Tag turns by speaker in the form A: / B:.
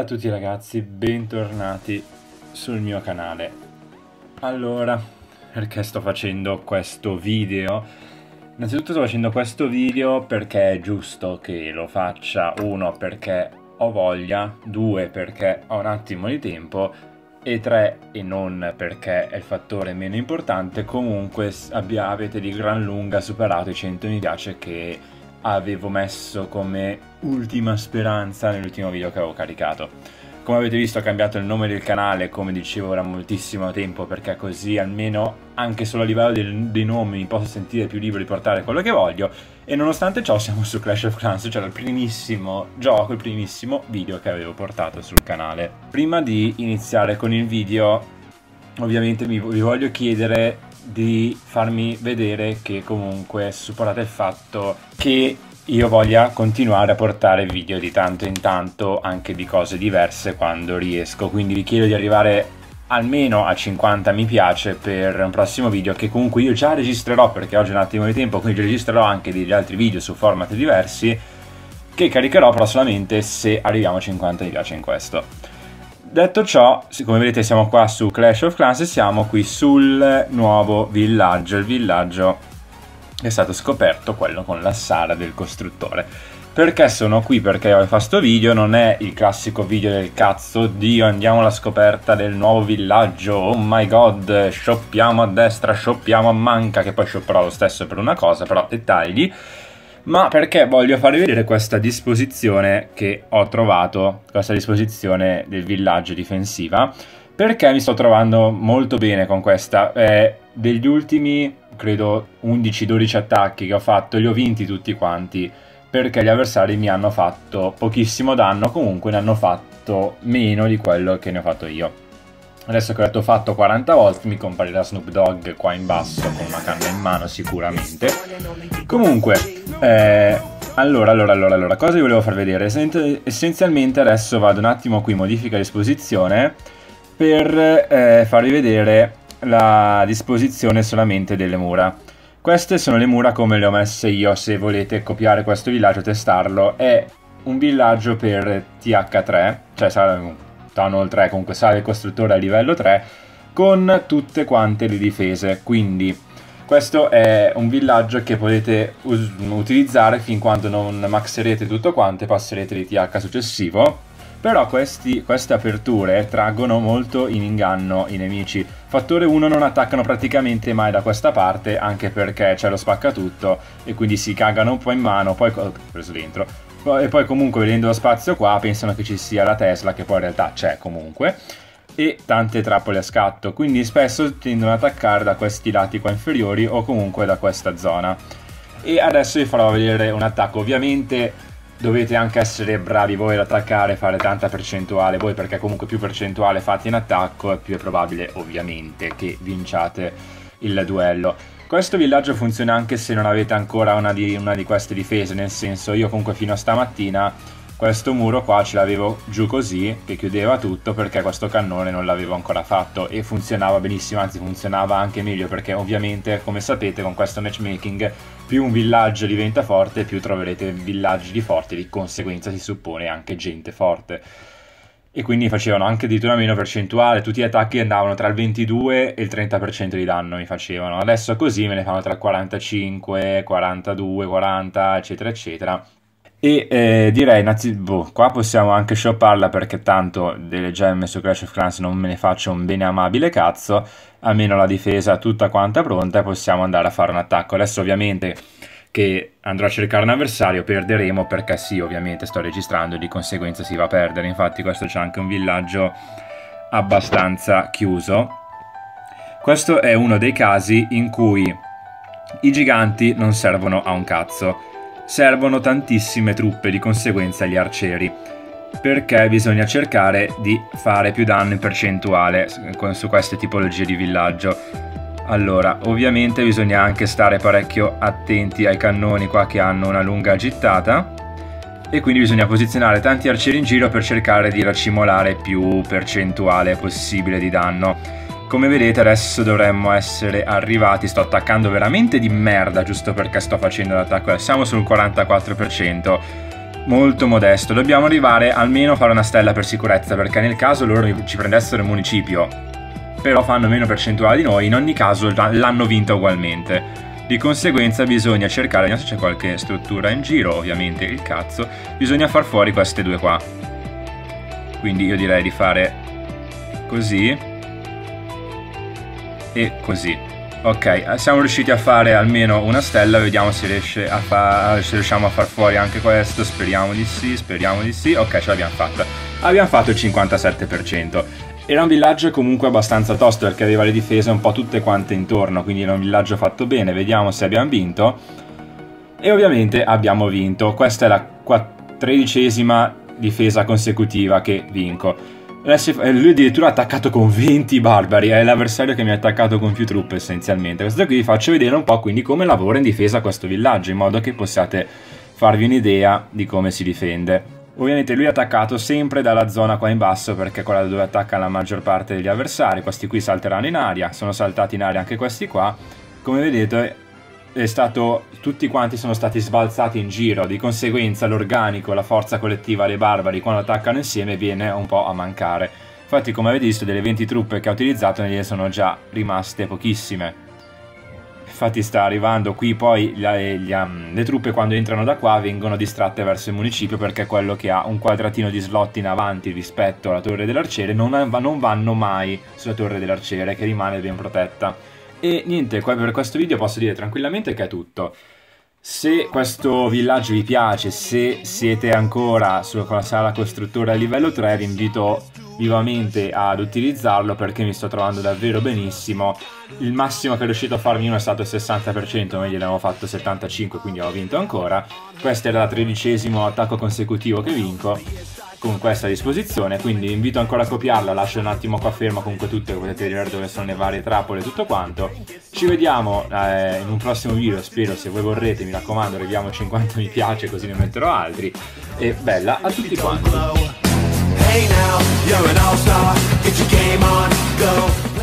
A: a tutti ragazzi, bentornati sul mio canale. Allora, perché sto facendo questo video? Innanzitutto sto facendo questo video perché è giusto che lo faccia, uno perché ho voglia, due perché ho un attimo di tempo e tre, e non perché è il fattore meno importante, comunque abbia, avete di gran lunga superato i 100 mi piace che avevo messo come ultima speranza nell'ultimo video che avevo caricato. Come avete visto ho cambiato il nome del canale, come dicevo ora moltissimo tempo, perché così almeno anche solo a livello del, dei nomi mi posso sentire più libero di portare quello che voglio. E nonostante ciò siamo su Clash of Clans, cioè il primissimo gioco, il primissimo video che avevo portato sul canale. Prima di iniziare con il video, ovviamente vi voglio chiedere di farmi vedere che comunque supportate il fatto che io voglia continuare a portare video di tanto in tanto anche di cose diverse quando riesco. Quindi vi chiedo di arrivare almeno a 50 mi piace per un prossimo video che comunque io già registrerò perché oggi è un attimo di tempo quindi registrerò anche degli altri video su format diversi che caricherò però solamente se arriviamo a 50 mi piace in questo Detto ciò, come vedete siamo qua su Clash of Clans e siamo qui sul nuovo villaggio, il villaggio è stato scoperto, quello con la sala del costruttore. Perché sono qui? Perché ho fatto sto video, non è il classico video del cazzo, oddio andiamo alla scoperta del nuovo villaggio, oh my god, shoppiamo a destra, shoppiamo a manca, che poi shopperò lo stesso per una cosa, però dettagli ma perché voglio farvi vedere questa disposizione che ho trovato, questa disposizione del villaggio difensiva, perché mi sto trovando molto bene con questa. Eh, degli ultimi, credo, 11-12 attacchi che ho fatto, li ho vinti tutti quanti, perché gli avversari mi hanno fatto pochissimo danno, comunque ne hanno fatto meno di quello che ne ho fatto io. Adesso che ho detto fatto 40 volte mi comparirà Snoop Dogg qua in basso con una canna in mano sicuramente. Comunque, eh, allora, allora, allora, allora, cosa vi volevo far vedere? Essenzialmente adesso vado un attimo qui, modifica disposizione, per eh, farvi vedere la disposizione solamente delle mura. Queste sono le mura come le ho messe io, se volete copiare questo villaggio testarlo. È un villaggio per TH3, cioè sarà Hall 3 comunque sale il costruttore a livello 3 con tutte quante le difese quindi questo è un villaggio che potete utilizzare fin quando non maxerete tutto quanto e passerete di TH successivo però questi, queste aperture traggono molto in inganno i nemici. Fattore 1 non attaccano praticamente mai da questa parte, anche perché c'è lo spaccatutto e quindi si cagano un po' in mano, poi ho preso dentro, e poi comunque vedendo lo spazio qua pensano che ci sia la Tesla, che poi in realtà c'è comunque, e tante trappole a scatto, quindi spesso tendono ad attaccare da questi lati qua inferiori o comunque da questa zona. E adesso vi farò vedere un attacco, ovviamente dovete anche essere bravi voi ad attaccare, fare tanta percentuale voi perché comunque più percentuale fate in attacco più è probabile ovviamente che vinciate il duello. Questo villaggio funziona anche se non avete ancora una di, una di queste difese, nel senso io comunque fino a stamattina questo muro qua ce l'avevo giù così, che chiudeva tutto perché questo cannone non l'avevo ancora fatto e funzionava benissimo, anzi funzionava anche meglio perché ovviamente come sapete con questo matchmaking più un villaggio diventa forte più troverete villaggi di forte, di conseguenza si suppone anche gente forte e quindi facevano anche addirittura meno percentuale, tutti gli attacchi andavano tra il 22 e il 30% di danno mi facevano, adesso così me ne fanno tra il 45, 42, 40 eccetera eccetera. E eh, direi innanzitutto qua possiamo anche shopparla perché tanto delle gemme su Clash of Clans non me ne faccio un bene amabile cazzo. Almeno la difesa tutta quanta pronta possiamo andare a fare un attacco. Adesso ovviamente che andrò a cercare un avversario, perderemo perché sì, ovviamente sto registrando e di conseguenza si va a perdere. Infatti questo c'è anche un villaggio abbastanza chiuso. Questo è uno dei casi in cui i giganti non servono a un cazzo. Servono tantissime truppe, di conseguenza gli arcieri. Perché bisogna cercare di fare più danno in percentuale su queste tipologie di villaggio allora, ovviamente bisogna anche stare parecchio attenti ai cannoni qua che hanno una lunga gittata. E quindi bisogna posizionare tanti arcieri in giro per cercare di racimolare più percentuale possibile di danno. Come vedete adesso dovremmo essere arrivati, sto attaccando veramente di merda giusto perché sto facendo l'attacco, siamo sul 44%, molto modesto. Dobbiamo arrivare almeno a fare una stella per sicurezza, perché nel caso loro ci prendessero il municipio, però fanno meno percentuale di noi, in ogni caso l'hanno vinta ugualmente. Di conseguenza bisogna cercare, vediamo se c'è qualche struttura in giro, ovviamente il cazzo, bisogna far fuori queste due qua. Quindi io direi di fare così e così. Ok, eh, siamo riusciti a fare almeno una stella, vediamo se, fa- se riusciamo a far fuori anche questo, speriamo di sì, speriamo di sì. Ok, ce l'abbiamo fatta. Abbiamo fatto il 57%. Era un villaggio comunque abbastanza tosto perché aveva le difese un po' tutte quante intorno, quindi era un villaggio fatto bene, vediamo se abbiamo vinto. E ovviamente abbiamo vinto, questa è la tredicesima difesa consecutiva che vinco. Lui addirittura ha attaccato con 20 barbari, è l'avversario che mi ha attaccato con più truppe essenzialmente. Questo qui vi faccio vedere un po' quindi come lavora in difesa questo villaggio, in modo che possiate farvi un'idea di come si difende. Ovviamente lui è attaccato sempre dalla zona qua in basso perché è quella dove attacca la maggior parte degli avversari. Questi qui salteranno in aria, sono saltati in aria anche questi qua. Come vedete stato, tutti quanti sono stati sbalzati in giro, di conseguenza l'organico, la forza collettiva dei barbari quando attaccano insieme viene un po' a mancare. Infatti come avete visto delle 20 truppe che ha utilizzato ne sono già rimaste pochissime. Infatti sta arrivando qui poi le, le, um, le, truppe quando entrano da qua vengono distratte verso il municipio perché è quello che ha un quadratino di slot in avanti rispetto alla torre dell'arciere non, non vanno mai sulla torre dell'arciere che rimane ben protetta. E niente, per questo video posso dire tranquillamente che è tutto. Se questo villaggio vi piace, se siete ancora sulla sala costruttore a livello 3, vi invito vivamente ad utilizzarlo perché mi sto trovando davvero benissimo. Il massimo che è riuscito a farmi uno è stato il 60%, meglio ne avevo fatto 75, quindi ho vinto ancora. Questo era il tredicesimo attacco consecutivo che vinco con questa disposizione, quindi invito ancora a copiarla, lascio un attimo qua fermo comunque tutte, potete vedere dove sono le varie trappole e tutto quanto. Ci vediamo eh, in un prossimo video, spero se voi vorrete, mi raccomando, arriviamo a 50 mi piace così ne metterò altri. E bella a tutti quanti. Now, you're an all-star, get your game on, go